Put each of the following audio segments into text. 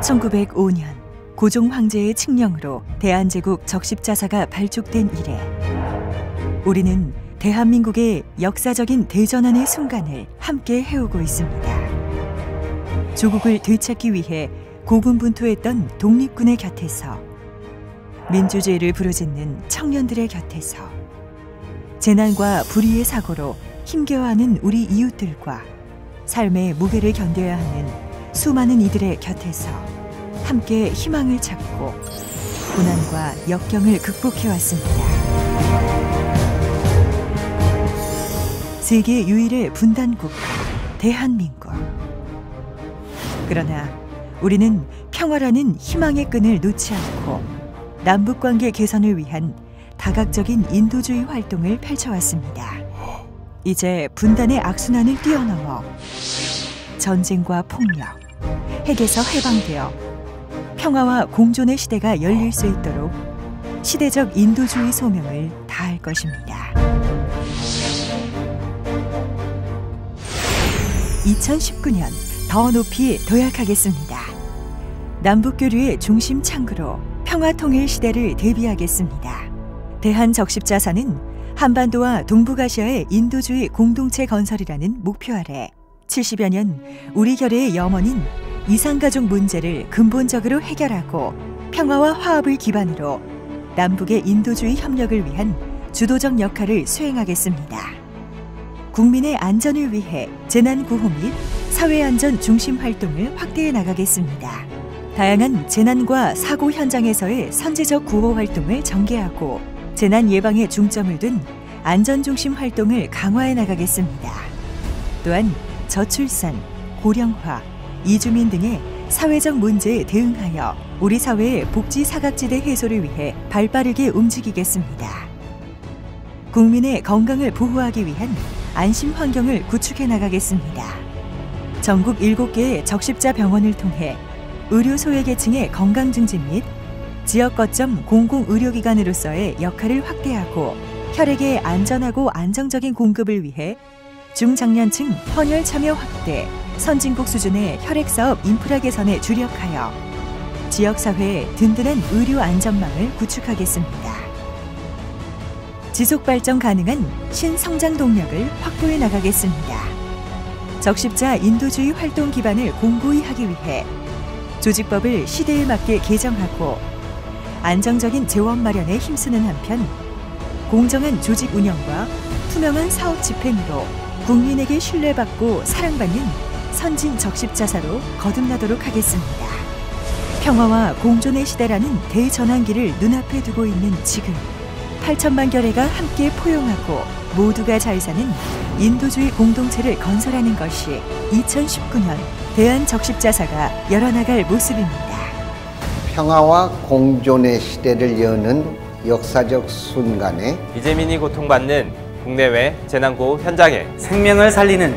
1905년 고종 황제의 칙령으로 대한제국 적십자사가 발족된 이래 우리는 대한민국의 역사적인 대전환의 순간을 함께 해오고 있습니다. 조국을 되찾기 위해 고군분투했던 독립군의 곁에서 민주주의를 부르짖는 청년들의 곁에서 재난과 불의의 사고로 힘겨워하는 우리 이웃들과 삶의 무게를 견뎌야 하는 수많은 이들의 곁에서 함께 희망을 찾고 고난과 역경을 극복해 왔습니다. 세계 유일의 분단 국가 대한민국. 그러나 우리는 평화라는 희망의 끈을 놓지 않고 남북 관계 개선을 위한 다각적인 인도주의 활동을 펼쳐왔습니다. 이제 분단의 악순환을 뛰어넘어 전쟁과 폭력, 핵에서 해방되어 평화와 공존의 시대가 열릴 수 있도록 시대적 인도주의 소명을 다할 것입니다. 2019년 더 높이 도약하겠습니다. 남북교류의 중심 창구로 평화 통일 시대를 대비하겠습니다. 대한적십자사는 한반도와 동북아시아의 인도주의 공동체 건설이라는 목표 아래 70여 년 우리 결의의 염원인 이상가족 문제를 근본적으로 해결하고 평화와 화합을 기반으로 남북의 인도주의 협력을 위한 주도적 역할을 수행하겠습니다. 국민의 안전을 위해 재난 구호 및 사회 안전 중심 활동을 확대해 나가겠습니다. 다양한 재난과 사고 현장에서의 선제적 구호 활동을 전개하고 재난 예방에 중점을 둔 안전 중심 활동을 강화해 나가겠습니다. 또한 저출산, 고령화, 이주민 등의 사회적 문제에 대응하여 우리 사회의 복지 사각지대 해소를 위해 발빠르게 움직이겠습니다. 국민의 건강을 보호하기 위한 안심 환경을 구축해 나가겠습니다. 전국 7개의 적십자 병원을 통해 의료 소외계층의 건강 증진 및 지역 거점 공공 의료기관으로서의 역할을 확대하고 혈액의 안전하고 안정적인 공급을 위해 중장년층 헌혈 참여 확대, 선진국 수준의 혈액 사업 인프라 개선에 주력하여 지역 사회의 든든한 의료 안전망을 구축하겠습니다. 지속 발전 가능한 신성장 동력을 확보해 나가겠습니다. 적십자 인도주의 활동 기반을 공고히 하기 위해 조직법을 시대에 맞게 개정하고 안정적인 재원 마련에 힘쓰는 한편 공정한 조직 운영과 투명한 사업 집행으로 국민에게 신뢰받고 사랑받는 선진 적십자사로 거듭나도록 하겠습니다. 평화와 공존의 시대라는 대전환기를 눈앞에 두고 있는 지금 8천만 결의가 함께 포용하고 모두가 잘 사는 인도주의 공동체를 건설하는 것이 2019년 대한적십자사가 열어나갈 모습입니다. 평화와 공존의 시대를 여는 역사적 순간에 이재민이 고통받는 국내외 재난구호 현장에 생명을 살리는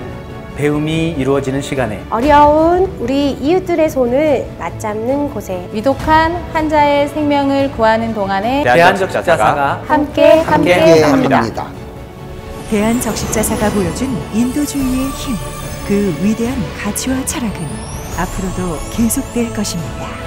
배움이 이루어지는 시간에 어려운 우리 이웃들의 손을 맞잡는 곳에 위독한 환자의 생명을 구하는 동안에 대한적십자사가 함께 함께, 함께 합니다. 합니다. 대한적십자사가 보여준 인도주의의 힘, 그 위대한 가치와 철학은 앞으로도 계속될 것입니다.